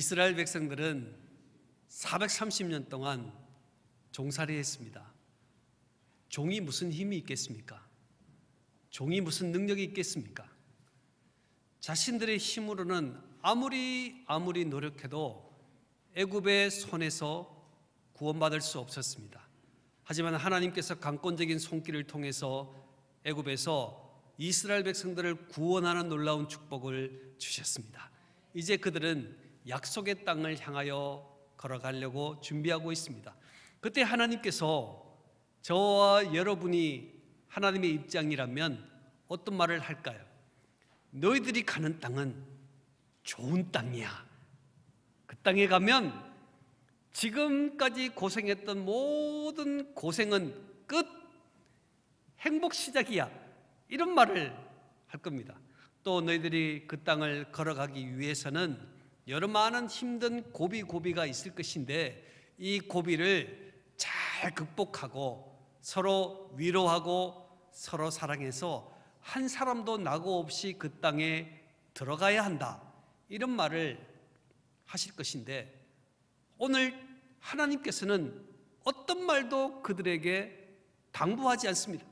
이스라엘 백성들은 430년 동안 종살이 했습니다. 종이 무슨 힘이 있겠습니까? 종이 무슨 능력이 있겠습니까? 자신들의 힘으로는 아무리 아무리 노력해도 애굽의 손에서 구원받을 수 없었습니다. 하지만 하나님께서 강권적인 손길을 통해서 애굽에서 이스라엘 백성들을 구원하는 놀라운 축복을 주셨습니다. 이제 그들은 약속의 땅을 향하여 걸어가려고 준비하고 있습니다. 그때 하나님께서 저와 여러분이 하나님의 입장이라면 어떤 말을 할까요? 너희들이 가는 땅은 좋은 땅이야. 그 땅에 가면 지금까지 고생했던 모든 고생은 끝. 행복 시작이야. 이런 말을 할 겁니다. 또 너희들이 그 땅을 걸어가기 위해서는 여러 많은 힘든 고비 고비가 있을 것인데 이 고비를 잘 극복하고 서로 위로하고 서로 사랑해서 한 사람도 낙오 없이 그 땅에 들어가야 한다. 이런 말을 하실 것인데 오늘 하나님께서는 어떤 말도 그들에게 당부하지 않습니다.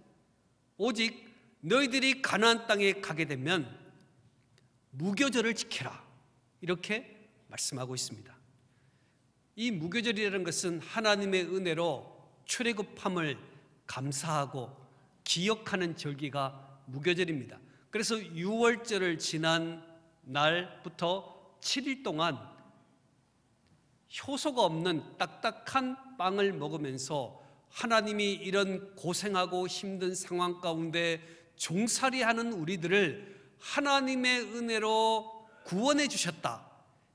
오직 너희들이 가나안 땅에 가게 되면 무교절을 지켜라. 이렇게 말씀하고 있습니다. 이 무교절이라는 것은 하나님의 은혜로 출애굽함을 감사하고 기억하는 절기가 무교절입니다. 그래서 6월절을 지난 날부터 7일 동안 효소가 없는 딱딱한 빵을 먹으면서 하나님이 이런 고생하고 힘든 상황 가운데 종살이하는 우리들을 하나님의 은혜로 구원해 주셨다.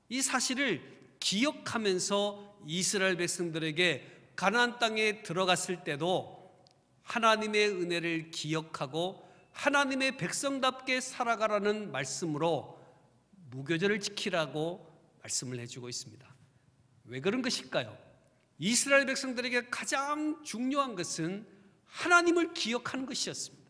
이 사실을 기억하면서 이스라엘 백성들에게 가나안 땅에 들어갔을 때도 하나님의 은혜를 기억하고 하나님의 백성답게 살아가라는 말씀으로 무교절을 지키라고 말씀을 해주고 있습니다. 왜 그런 것일까요? 이스라엘 백성들에게 가장 중요한 것은 하나님을 기억하는 것이었습니다.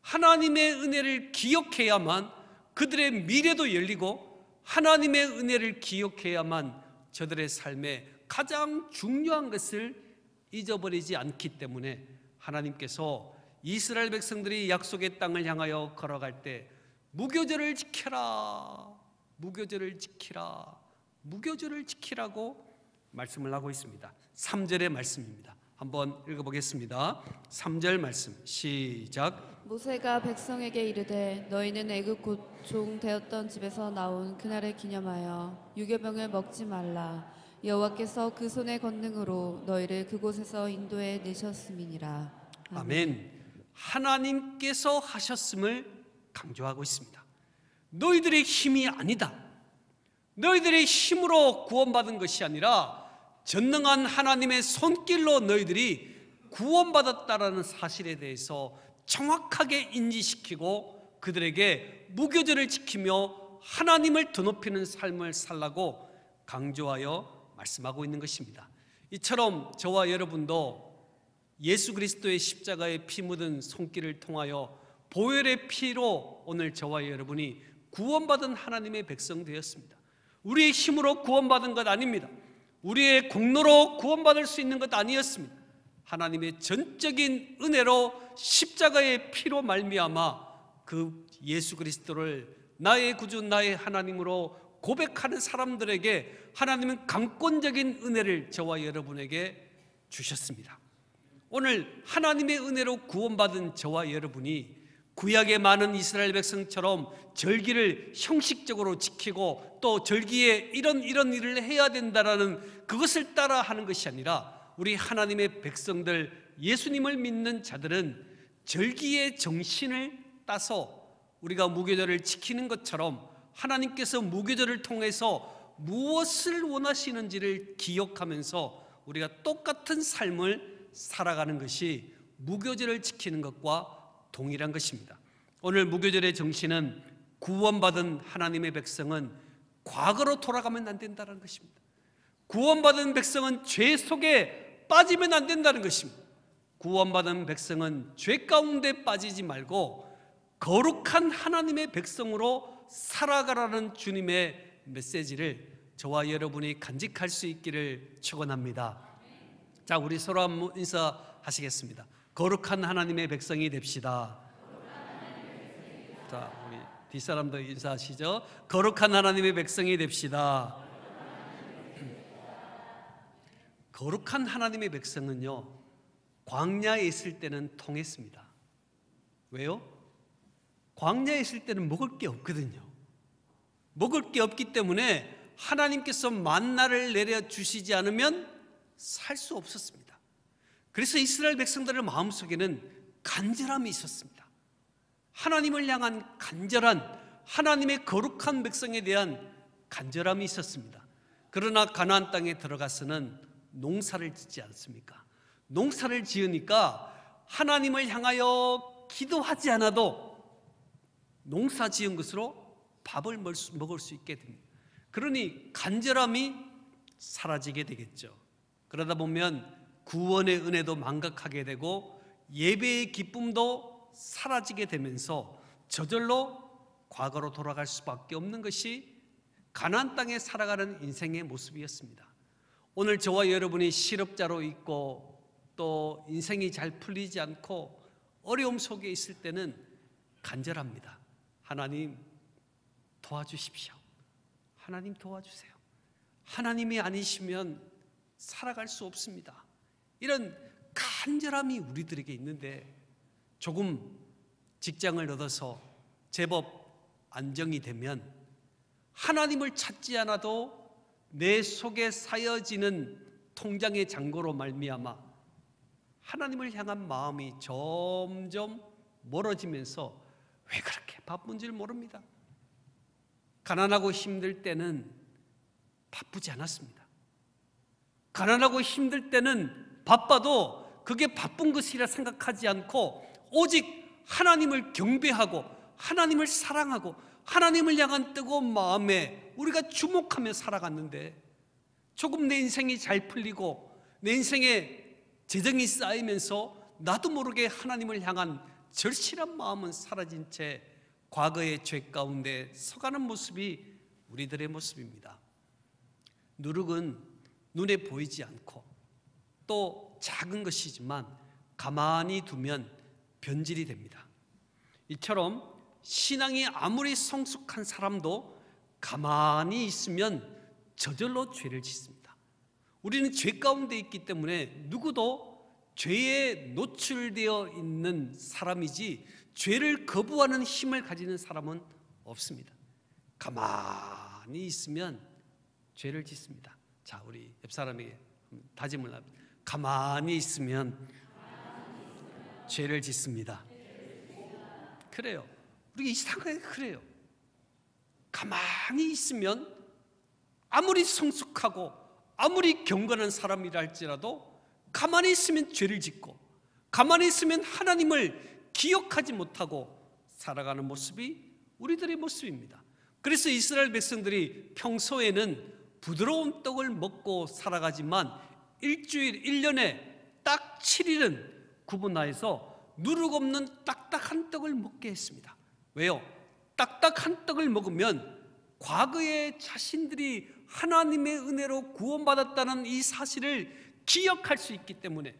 하나님의 은혜를 기억해야만 그들의 미래도 열리고 하나님의 은혜를 기억해야만 저들의 삶에 가장 중요한 것을 잊어버리지 않기 때문에 하나님께서 이스라엘 백성들이 약속의 땅을 향하여 걸어갈 때 무교절을 지켜라. 무교절을 지키라. 무교절을 지키라고 말씀을 하고 있습니다. 3절의 말씀입니다. 한번 읽어보겠습니다. 3절 말씀 시작. 모세가 백성에게 이르되 너희는 애굽 곧종 되었던 집에서 나온 그날을 기념하여 유교병을 먹지 말라 여호와께서 그 손의 권능으로 너희를 그곳에서 인도해 내셨음이니라 아멘. 하나님께서 하셨음을 강조하고 있습니다. 너희들의 힘이 아니다. 너희들의 힘으로 구원받은 것이 아니라 전능한 하나님의 손길로 너희들이 구원받았다라는 사실에 대해서 정확하게 인지시키고 그들에게 무교절을 지키며 하나님을 드높이는 삶을 살라고 강조하여 말씀하고 있는 것입니다. 이처럼 저와 여러분도 예수 그리스도의 십자가의 피 묻은 손길을 통하여 보혈의 피로 오늘 저와 여러분이 구원받은 하나님의 백성 되었습니다. 우리의 힘으로 구원받은 것 아닙니다. 우리의 공로로 구원받을 수 있는 것 아니었습니다. 하나님의 전적인 은혜로 십자가의 피로 말미암아 그 예수 그리스도를 나의 구주 나의 하나님으로 고백하는 사람들에게 하나님은 강권적인 은혜를 저와 여러분에게 주셨습니다. 오늘 하나님의 은혜로 구원받은 저와 여러분이 구약의 많은 이스라엘 백성처럼 절기를 형식적으로 지키고 또 절기에 이런 이런 일을 해야 된다라는 그것을 따라 하는 것이 아니라 우리 하나님의 백성들 예수님을 믿는 자들은 절기의 정신을 따서 우리가 무교절을 지키는 것처럼 하나님께서 무교절을 통해서 무엇을 원하시는지를 기억하면서 우리가 똑같은 삶을 살아가는 것이 무교절을 지키는 것과 동일한 것입니다. 오늘 무교절의 정신은 구원받은 하나님의 백성은 과거로 돌아가면 안 된다는 것입니다. 구원받은 백성은 죄 속에 빠지면 안 된다는 것입니다. 구원받은 백성은 죄 가운데 빠지지 말고 거룩한 하나님의 백성으로 살아가라는 주님의 메시지를 저와 여러분이 간직할 수 있기를 축원합니다. 자, 우리 서로 한번 인사하시겠습니다. 거룩한 하나님의 백성이 됩시다. 자, 우리 뒷사람도 인사하시죠. 거룩한 하나님의 백성이 됩시다. 거룩한 하나님의 백성은요, 광야에 있을 때는 통했습니다. 왜요? 광야에 있을 때는 먹을 게 없거든요. 먹을 게 없기 때문에 하나님께서 만나를 내려 주시지 않으면 살 수 없었습니다. 그래서 이스라엘 백성들의 마음속에는 간절함이 있었습니다. 하나님을 향한 간절한 하나님의 거룩한 백성에 대한 간절함이 있었습니다. 그러나 가나안 땅에 들어가서는 농사를 짓지 않습니까? 농사를 지으니까 하나님을 향하여 기도하지 않아도 농사 지은 것으로 밥을 먹을 수 있게 됩니다. 그러니 간절함이 사라지게 되겠죠. 그러다 보면 구원의 은혜도 망각하게 되고 예배의 기쁨도 사라지게 되면서 저절로 과거로 돌아갈 수밖에 없는 것이 가나안 땅에 살아가는 인생의 모습이었습니다. 오늘 저와 여러분이 실업자로 있고 또 인생이 잘 풀리지 않고 어려움 속에 있을 때는 간절합니다. 하나님 도와주십시오. 하나님 도와주세요. 하나님이 아니시면 살아갈 수 없습니다. 이런 간절함이 우리들에게 있는데 조금 직장을 얻어서 제법 안정이 되면 하나님을 찾지 않아도 내 속에 사여지는 통장의 잔고로 말미암아 하나님을 향한 마음이 점점 멀어지면서 왜 그렇게 바쁜지를 모릅니다. 가난하고 힘들 때는 바쁘지 않았습니다. 가난하고 힘들 때는 바빠도 그게 바쁜 것이라 생각하지 않고 오직 하나님을 경배하고 하나님을 사랑하고 하나님을 향한 뜨거운 마음에 우리가 주목하며 살아갔는데 조금 내 인생이 잘 풀리고 내 인생에 재정이 쌓이면서 나도 모르게 하나님을 향한 절실한 마음은 사라진 채 과거의 죄 가운데 서가는 모습이 우리들의 모습입니다. 누룩은 눈에 보이지 않고 또 작은 것이지만 가만히 두면 변질이 됩니다. 이처럼 신앙이 아무리 성숙한 사람도 가만히 있으면 저절로 죄를 짓습니다. 우리는 죄 가운데 있기 때문에 누구도 죄에 노출되어 있는 사람이지 죄를 거부하는 힘을 가지는 사람은 없습니다. 가만히 있으면 죄를 짓습니다. 자, 우리 옆 사람에게 다짐을 합니다. 가만히 있으면 죄를 짓습니다. 그래요. 우리 이상하게 그래요. 가만히 있으면 아무리 성숙하고 아무리 경건한 사람이라 할지라도 가만히 있으면 죄를 짓고 가만히 있으면 하나님을 기억하지 못하고 살아가는 모습이 우리들의 모습입니다. 그래서 이스라엘 백성들이 평소에는 부드러운 떡을 먹고 살아가지만 일주일, 1년에 딱 7일은 구분하여서 누룩 없는 딱딱한 떡을 먹게 했습니다. 왜요? 딱딱한 떡을 먹으면 과거에 자신들이 하나님의 은혜로 구원받았다는 이 사실을 기억할 수 있기 때문에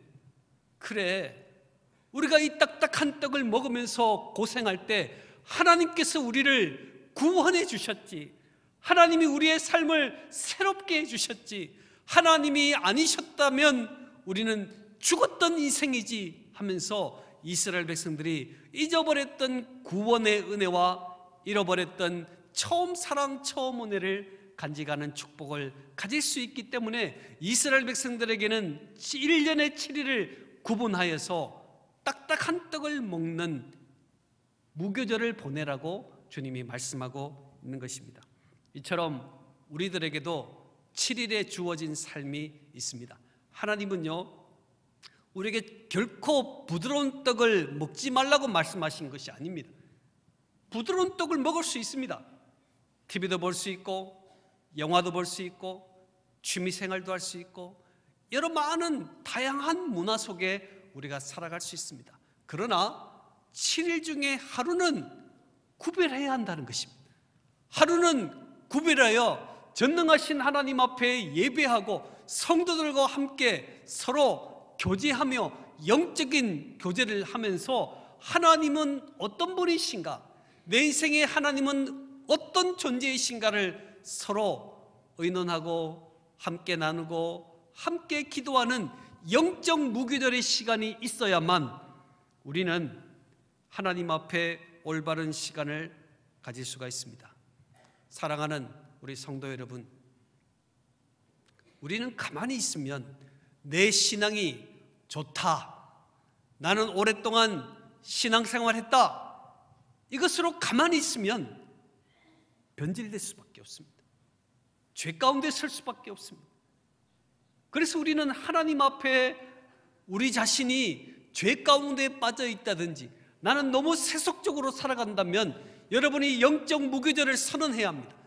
그래 우리가 이 딱딱한 떡을 먹으면서 고생할 때 하나님께서 우리를 구원해 주셨지 하나님이 우리의 삶을 새롭게 해 주셨지 하나님이 아니셨다면 우리는 죽었던 인생이지 하면서 이스라엘 백성들이 잊어버렸던 구원의 은혜와 잃어버렸던 처음 사랑 처음 은혜를 간직하는 축복을 가질 수 있기 때문에 이스라엘 백성들에게는 1년의 7일을 구분하여서 딱딱한 떡을 먹는 무교절을 보내라고 주님이 말씀하고 있는 것입니다. 이처럼 우리들에게도 7일에 주어진 삶이 있습니다. 하나님은요, 우리에게 결코 부드러운 떡을 먹지 말라고 말씀하신 것이 아닙니다. 부드러운 떡을 먹을 수 있습니다. TV도 볼 수 있고, 영화도 볼 수 있고 취미 생활도 할 수 있고 여러 많은 다양한 문화 속에 우리가 살아갈 수 있습니다. 그러나 7일 중에 하루는 구별해야 한다는 것입니다. 하루는 구별하여 전능하신 하나님 앞에 예배하고 성도들과 함께 서로 교제하며 영적인 교제를 하면서 하나님은 어떤 분이신가? 내 인생의 하나님은 어떤 존재이신가를 서로 의논하고 함께 나누고 함께 기도하는 영적 무교절의 시간이 있어야만 우리는 하나님 앞에 올바른 시간을 가질 수가 있습니다. 사랑하는 우리 성도 여러분, 우리는 가만히 있으면 내 신앙이 좋다. 나는 오랫동안 신앙생활 했다. 이것으로 가만히 있으면 변질될 수밖에 없습니다. 죄 가운데 설 수밖에 없습니다. 그래서 우리는 하나님 앞에 우리 자신이 죄 가운데 빠져 있다든지 나는 너무 세속적으로 살아간다면 여러분이 영적 무교절을 선언해야 합니다.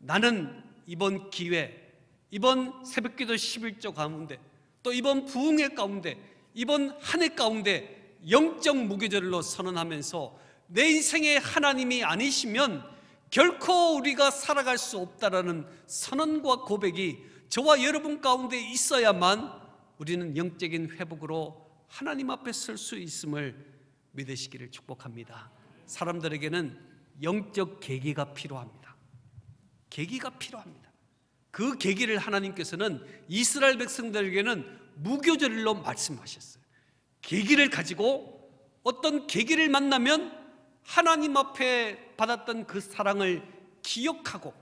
나는 이번 기회, 이번 새벽기도 11조 가운데 또 이번 부흥회 가운데 이번 한 해 가운데 영적 무교절로 선언하면서 내 인생의 하나님이 아니시면 결코 우리가 살아갈 수 없다라는 선언과 고백이 저와 여러분 가운데 있어야만 우리는 영적인 회복으로 하나님 앞에 설 수 있음을 믿으시기를 축복합니다. 사람들에게는 영적 계기가 필요합니다. 계기가 필요합니다. 그 계기를 하나님께서는 이스라엘 백성들에게는 무교절로 말씀하셨어요. 계기를 가지고 어떤 계기를 만나면 하나님 앞에 받았던 그 사랑을 기억하고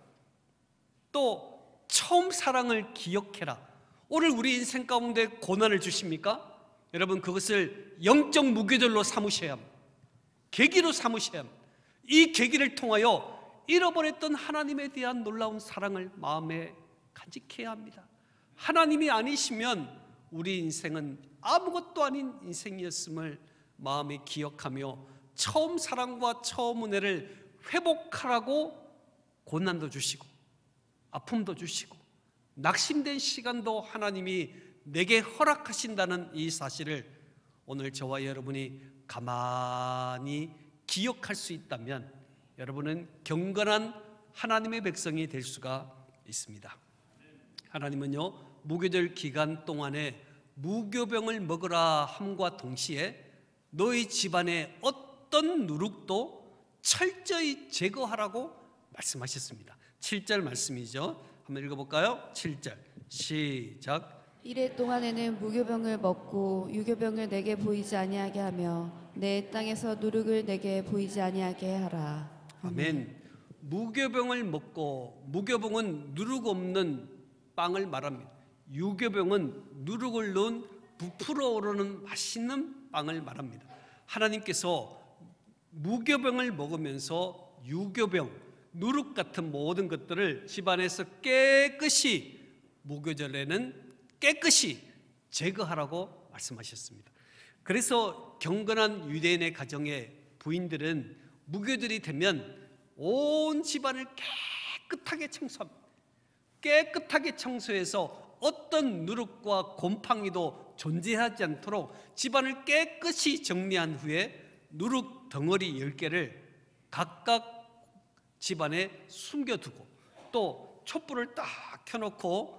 또 처음 사랑을 기억해라. 오늘 우리 인생 가운데 고난을 주십니까? 여러분 그것을 영적 무교절로 삼으셔야 합니다. 계기로 삼으셔야 합니다. 이 계기를 통하여 잃어버렸던 하나님에 대한 놀라운 사랑을 마음에 간직해야 합니다. 하나님이 아니시면 우리 인생은 아무것도 아닌 인생이었음을 마음에 기억하며 처음 사랑과 처음 은혜를 회복하라고 고난도 주시고 아픔도 주시고 낙심된 시간도 하나님이 내게 허락하신다는 이 사실을 오늘 저와 여러분이 가만히 기억할 수 있다면 여러분은 경건한 하나님의 백성이 될 수가 있습니다. 하나님은요 무교절 기간 동안에 무교병을 먹으라 함과 동시에 너희 집안에 어떤 누룩도 철저히 제거하라고 말씀하셨습니다. 7절 말씀이죠. 한번 읽어볼까요? 7절 시작. 이래 동안에는 무교병을 먹고 유교병을 내게 보이지 아니하게 하며 내 땅에서 누룩을 내게 보이지 아니하게 하라. 아멘. 무교병을 먹고 무교병은 누룩 없는 빵을 말합니다. 유교병은 누룩을 넣은 부풀어 오르는 맛있는 빵을 말합니다. 하나님께서 무교병을 먹으면서 유교병, 누룩 같은 모든 것들을 집안에서 깨끗이 무교절에는 깨끗이 제거하라고 말씀하셨습니다. 그래서 경건한 유대인의 가정의 부인들은 무교절이 되면 온 집안을 깨끗하게 청소합니다. 깨끗하게 청소해서 어떤 누룩과 곰팡이도 존재하지 않도록 집안을 깨끗이 정리한 후에 누룩 덩어리 10개를 각각 집안에 숨겨두고 또 촛불을 딱 켜놓고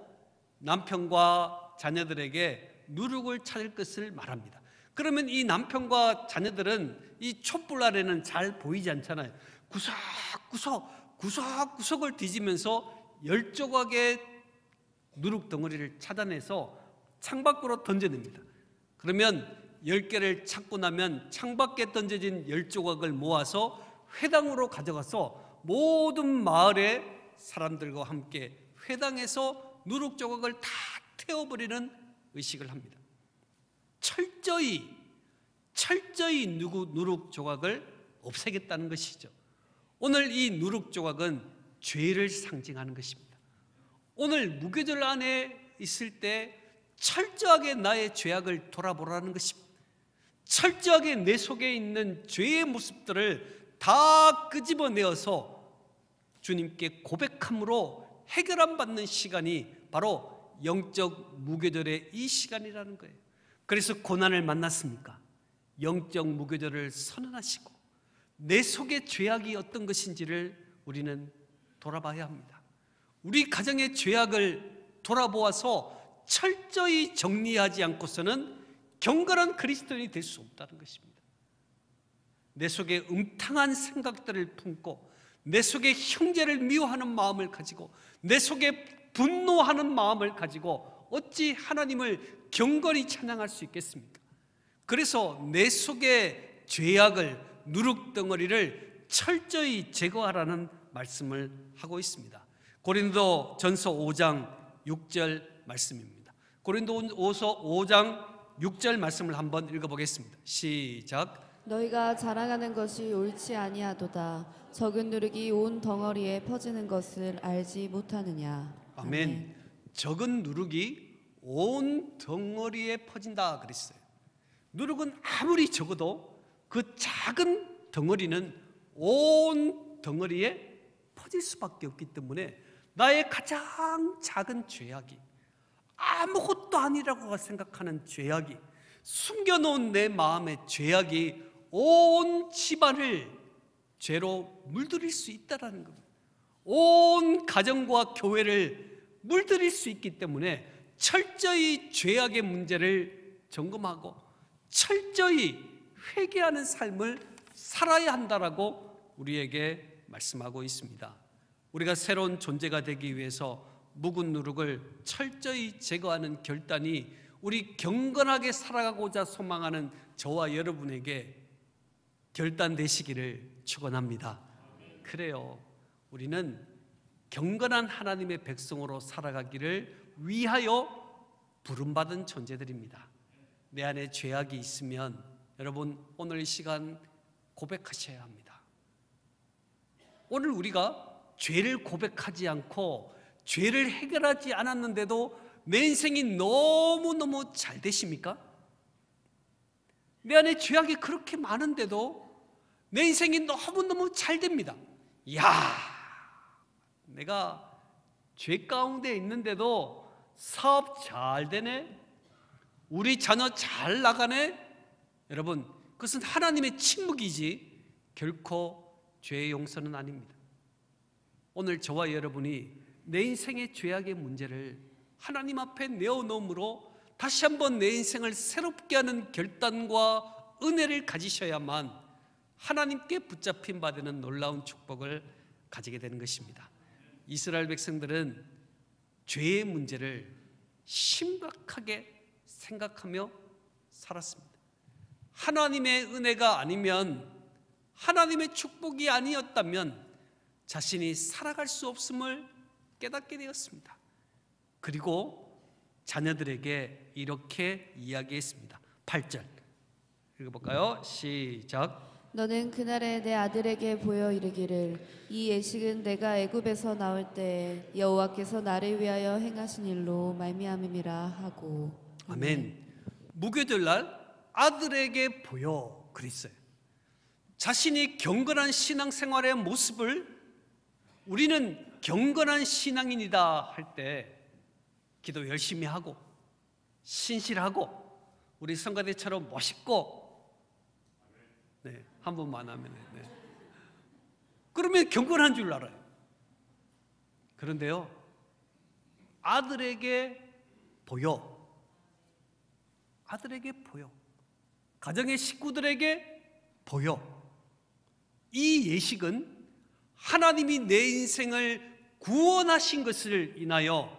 남편과 자녀들에게 누룩을 찾을 것을 말합니다. 그러면 이 남편과 자녀들은 이 촛불 아래는 잘 보이지 않잖아요. 구석구석 구석구석을 뒤지면서 열 조각의 누룩 덩어리를 찾아내서 창밖으로 던져냅니다. 그러면 열 개를 찾고 나면 창밖에 던져진 열 조각을 모아서 회당으로 가져가서 모든 마을의 사람들과 함께 회당에서 누룩 조각을 다 태워버리는 의식을 합니다. 철저히 철저히 누구 누룩 조각을 없애겠다는 것이죠. 오늘 이 누룩 조각은 죄를 상징하는 것입니다. 오늘 무교절 안에 있을 때 철저하게 나의 죄악을 돌아보라는 것입니다. 철저하게 내 속에 있는 죄의 모습들을 다 끄집어내어서 주님께 고백함으로 해결함 받는 시간이 바로 영적 무교절의 이 시간이라는 거예요. 그래서 고난을 만났습니까? 영적 무교절을 선언하시고 내 속의 죄악이 어떤 것인지를 우리는 돌아봐야 합니다. 우리 가정의 죄악을 돌아보아서 철저히 정리하지 않고서는 경건한 그리스도인이 될 수 없다는 것입니다. 내 속에 음탕한 생각들을 품고 내 속에 형제를 미워하는 마음을 가지고 내 속에 분노하는 마음을 가지고 어찌 하나님을 경건히 찬양할 수 있겠습니까? 그래서 내 속에 죄악을 누룩덩어리를 철저히 제거하라는 말씀을 하고 있습니다. 고린도 전서 5장 6절 말씀입니다. 고린도오서 5장 6절 말씀을 한번 읽어보겠습니다. 시작. 너희가 자랑하는 것이 옳지 아니하도다. 적은 누룩이 온 덩어리에 퍼지는 것을 알지 못하느냐. 아멘. 적은 누룩이 온 덩어리에 퍼진다 그랬어요. 누룩은 아무리 적어도 그 작은 덩어리는 온 덩어리에 퍼질 수밖에 없기 때문에 나의 가장 작은 죄악이 아무것도 아니라고 생각하는 죄악이 숨겨놓은 내 마음의 죄악이 온 집안을 죄로 물들일 수 있다라는 겁니다. 온 가정과 교회를 물들일 수 있기 때문에 철저히 죄악의 문제를 점검하고 철저히 회개하는 삶을 살아야 한다라고 우리에게 말씀하고 있습니다. 우리가 새로운 존재가 되기 위해서 묵은 누룩을 철저히 제거하는 결단이 우리 경건하게 살아가고자 소망하는 저와 여러분에게 결단되시기를 축원합니다. 그래요. 우리는 경건한 하나님의 백성으로 살아가기를 위하여 부름받은 존재들입니다. 내 안에 죄악이 있으면 여러분 오늘 이 시간 고백하셔야 합니다. 오늘 우리가 죄를 고백하지 않고 죄를 해결하지 않았는데도 내 인생이 너무너무 잘 되십니까? 내 안에 죄악이 그렇게 많은데도 내 인생이 너무너무 잘 됩니다. 야, 내가 죄 가운데 있는데도 사업 잘 되네. 우리 자녀 잘 나가네. 여러분, 그것은 하나님의 침묵이지 결코 죄의 용서는 아닙니다. 오늘 저와 여러분이 내 인생의 죄악의 문제를 하나님 앞에 내어놓음으로 다시 한번 내 인생을 새롭게 하는 결단과 은혜를 가지셔야만 하나님께 붙잡힌 바 되는 놀라운 축복을 가지게 되는 것입니다. 이스라엘 백성들은 죄의 문제를 심각하게 생각하며 살았습니다. 하나님의 은혜가 아니면 하나님의 축복이 아니었다면 자신이 살아갈 수 없음을 깨닫게 되었습니다. 그리고 자녀들에게 이렇게 이야기했습니다. 8절 읽어볼까요? 시작. 너는 그날에 내 아들에게 보여 이르기를 이 예식은 내가 애굽에서 나올 때 여호와께서 나를 위하여 행하신 일로 말미암음이라 하고 아멘. 무교절 날 아들에게 보여 그랬어요. 자신이 경건한 신앙생활의 모습을 우리는 경건한 신앙인이다 할 때 기도 열심히 하고 신실하고 우리 성가대처럼 멋있고 네, 한 번만 하면 네. 그러면 경건한 줄 알아요. 그런데요. 아들에게 보여 아들에게 보여. 가정의 식구들에게 보여. 이 예식은 하나님이 내 인생을 구원하신 것을 인하여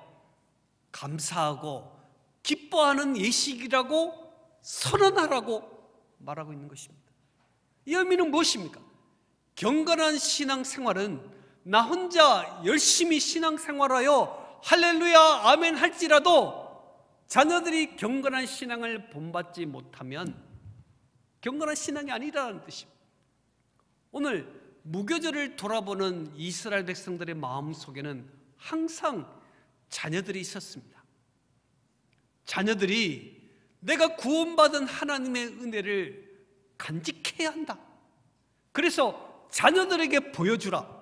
감사하고 기뻐하는 예식이라고 선언하라고 말하고 있는 것입니다. 이 의미는 무엇입니까? 경건한 신앙생활은 나 혼자 열심히 신앙생활하여 할렐루야 아멘 할지라도 자녀들이 경건한 신앙을 본받지 못하면 경건한 신앙이 아니라는 뜻입니다. 오늘 무교절을 돌아보는 이스라엘 백성들의 마음 속에는 항상 자녀들이 있었습니다. 자녀들이 내가 구원받은 하나님의 은혜를 간직해야 한다. 그래서 자녀들에게 보여주라.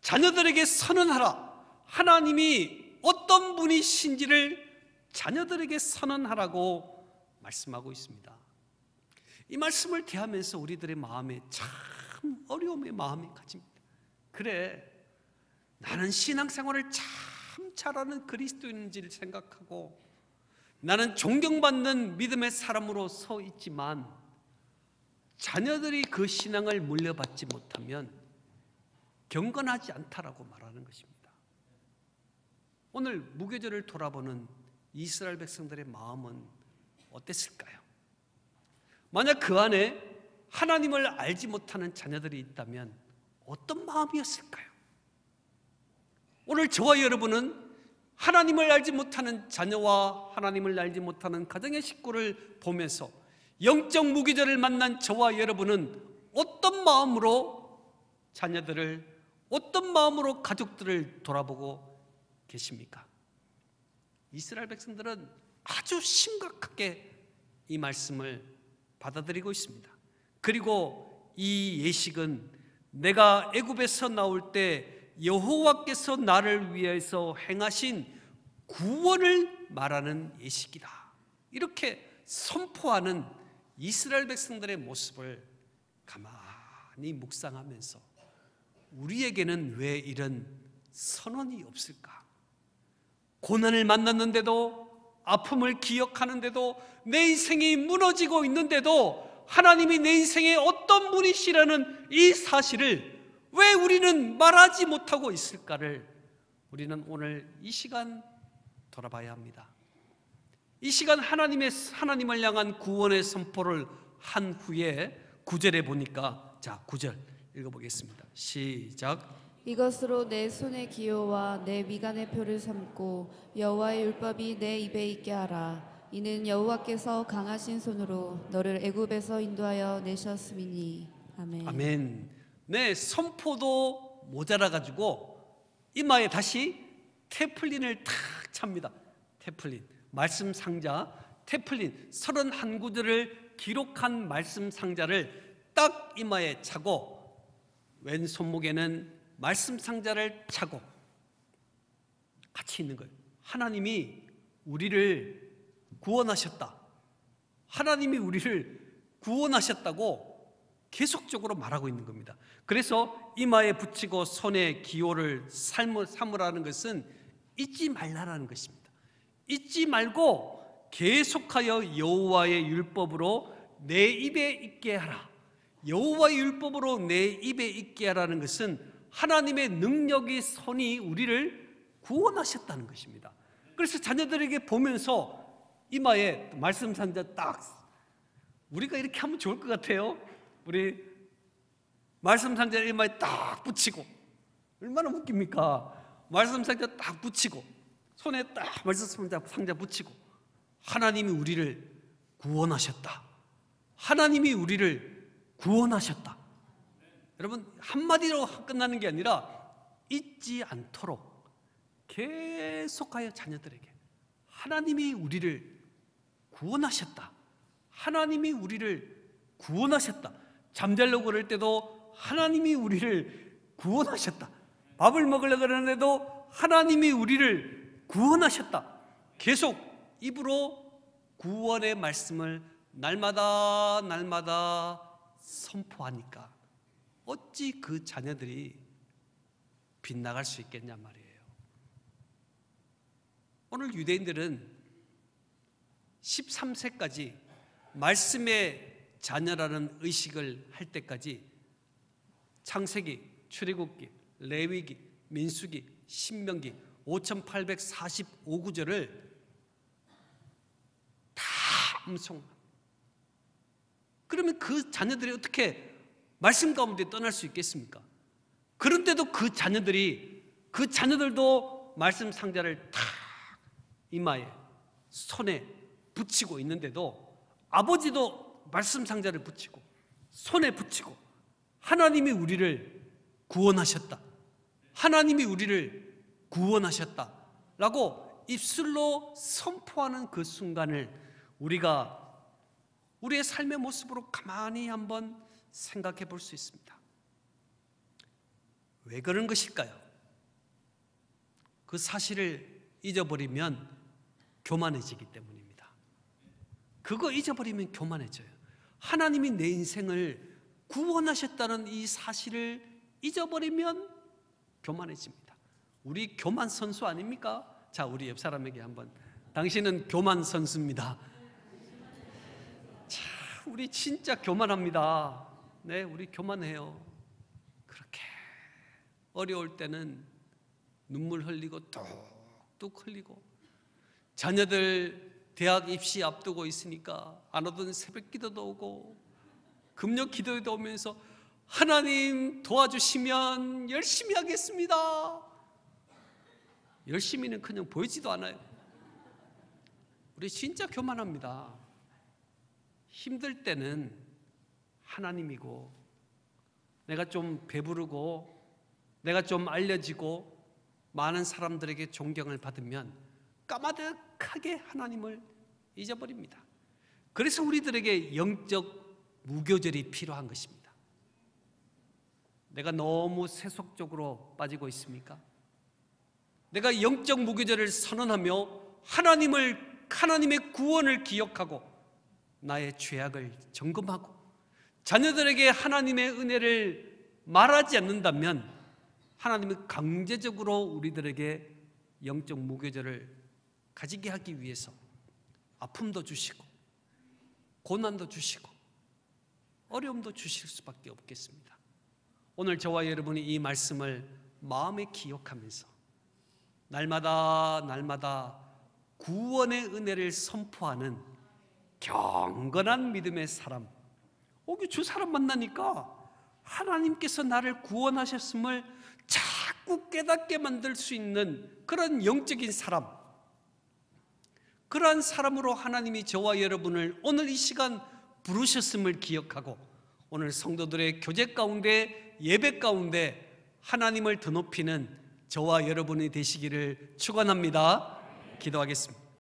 자녀들에게 선언하라. 하나님이 어떤 분이신지를 자녀들에게 선언하라고 말씀하고 있습니다. 이 말씀을 대하면서 우리들의 마음에 참 어려움의 마음이 가집니다. 그래, 나는 신앙생활을 잘참 잘하는 그리스도인인지를 생각하고 나는 존경받는 믿음의 사람으로 서 있지만 자녀들이 그 신앙을 물려받지 못하면 경건하지 않다라고 말하는 것입니다. 오늘 무교절을 돌아보는 이스라엘 백성들의 마음은 어땠을까요? 만약 그 안에 하나님을 알지 못하는 자녀들이 있다면 어떤 마음이었을까요? 오늘 저와 여러분은 하나님을 알지 못하는 자녀와 하나님을 알지 못하는 가정의 식구를 보면서 영적 무기절을 만난 저와 여러분은 어떤 마음으로 자녀들을 어떤 마음으로 가족들을 돌아보고 계십니까? 이스라엘 백성들은 아주 심각하게 이 말씀을 받아들이고 있습니다. 그리고 이 예식은 내가 애굽에서 나올 때 여호와께서 나를 위해서 행하신 구원을 말하는 예식이다. 이렇게 선포하는 이스라엘 백성들의 모습을 가만히 묵상하면서 우리에게는 왜 이런 선언이 없을까? 고난을 만났는데도 아픔을 기억하는데도 내 인생이 무너지고 있는데도 하나님이 내 인생에 어떤 분이시라는 이 사실을 왜 우리는 말하지 못하고 있을까를 우리는 오늘 이 시간 돌아봐야 합니다. 이 시간 하나님의 하나님을 향한 구원의 선포를 한 후에 구절에 보니까 자, 구절 읽어 보겠습니다. 시작. 이것으로 내 손의 기호와 내 미간의 표를 삼고 여호와의 율법이 내 입에 있게 하라. 이는 여호와께서 강하신 손으로 너를 애굽에서 인도하여 내셨음이니. 아멘. 아멘. 네, 선포도 모자라 가지고 이마에 다시 테플린을 탁 찹니다. 테플린. 말씀 상자 테플린 31구절을 기록한 말씀 상자를 딱 이마에 차고 왼 손목에는 말씀 상자를 차고 같이 있는 거예요. 하나님이 우리를 구원하셨다. 하나님이 우리를 구원하셨다고 계속적으로 말하고 있는 겁니다. 그래서 이마에 붙이고 손에 기호를 삼으라는 것은 잊지 말라라는 것입니다. 잊지 말고 계속하여 여호와의 율법으로 내 입에 있게 하라. 여호와의 율법으로 내 입에 있게 하라는 것은 하나님의 능력이 손이 우리를 구원하셨다는 것입니다. 그래서 자녀들에게 보면서 이마에 말씀 상자 딱 우리가 이렇게 하면 좋을 것 같아요. 우리 말씀 상자 이마에 딱 붙이고 얼마나 웃깁니까? 말씀 상자 딱 붙이고 손에 딱 말씀 상자, 상자 붙이고 하나님이 우리를 구원하셨다. 하나님이 우리를 구원하셨다. 여러분 한마디로 끝나는 게 아니라 잊지 않도록 계속하여 자녀들에게 하나님이 우리를 구원하셨다. 하나님이 우리를 구원하셨다. 잠자려고 그럴 때도 하나님이 우리를 구원하셨다. 밥을 먹으려고 그러는데도 하나님이 우리를 구원하셨다. 계속 입으로 구원의 말씀을 날마다 날마다 선포하니까 어찌 그 자녀들이 빗나갈 수 있겠냐 말이에요. 오늘 유대인들은 13세까지 말씀의 자녀라는 의식을 할 때까지 창세기, 출애굽기, 레위기, 민수기, 신명기 5845구절을 다 암송. 그러면 그 자녀들이 어떻게 말씀 가운데 떠날 수 있겠습니까? 그런데도 그 자녀들이 그 자녀들도 말씀 상자를 탁 이마에 손에 붙이고 있는데도 아버지도 말씀 상자를 붙이고 손에 붙이고 하나님이 우리를 구원하셨다. 하나님이 우리를 구원하셨다. 라고 입술로 선포하는 그 순간을 우리가 우리의 삶의 모습으로 가만히 한번 생각해 볼 수 있습니다. 왜 그런 것일까요? 그 사실을 잊어버리면 교만해지기 때문입니다. 그거 잊어버리면 교만해져요. 하나님이 내 인생을 구원하셨다는 이 사실을 잊어버리면 교만해집니다. 우리 교만 선수 아닙니까? 자, 우리 옆 사람에게 한번 당신은 교만 선수입니다. 자, 우리 진짜 교만합니다. 네, 우리 교만해요. 그렇게 어려울 때는 눈물 흘리고 뚝뚝 흘리고 자녀들 대학 입시 앞두고 있으니까 안 오던 새벽 기도도 오고 금요 기도도 오면서 하나님 도와주시면 열심히 하겠습니다. 열심히는 그냥 보이지도 않아요. 우리 진짜 교만합니다. 힘들 때는 하나님이고 내가 좀 배부르고 내가 좀 알려지고 많은 사람들에게 존경을 받으면 까마득하게 하나님을 잊어버립니다. 그래서 우리들에게 영적 무교절이 필요한 것입니다. 내가 너무 세속적으로 빠지고 있습니까? 내가 영적 무교절을 선언하며 하나님을 하나님의 구원을 기억하고 나의 죄악을 점검하고 자녀들에게 하나님의 은혜를 말하지 않는다면 하나님은 강제적으로 우리들에게 영적 무교절을 가지게 하기 위해서 아픔도 주시고 고난도 주시고 어려움도 주실 수밖에 없겠습니다. 오늘 저와 여러분이 이 말씀을 마음에 기억하면서 날마다 날마다 구원의 은혜를 선포하는 경건한 믿음의 사람. 오기 주 사람 만나니까 하나님께서 나를 구원하셨음을 자꾸 깨닫게 만들 수 있는 그런 영적인 사람. 그러한 사람으로 하나님이 저와 여러분을 오늘 이 시간 부르셨음을 기억하고 오늘 성도들의 교제 가운데 예배 가운데 하나님을 더 높이는 저와 여러분이 되시기를 축원합니다. 기도하겠습니다.